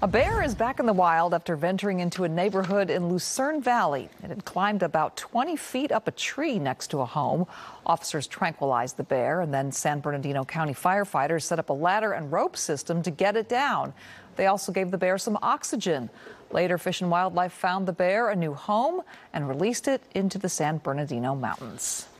A bear is back in the wild after venturing into a neighborhood in Lucerne Valley. It had climbed about 20 feet up a tree next to a home. Officers tranquilized the bear, and then San Bernardino County firefighters set up a ladder and rope system to get it down. They also gave the bear some oxygen. Later, Fish and Wildlife found the bear a new home and released it into the San Bernardino Mountains.